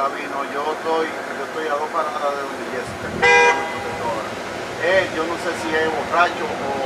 yo estoy, yo estoy a dos paradas de donde Jessica. Eh, yo no sé si es borracho o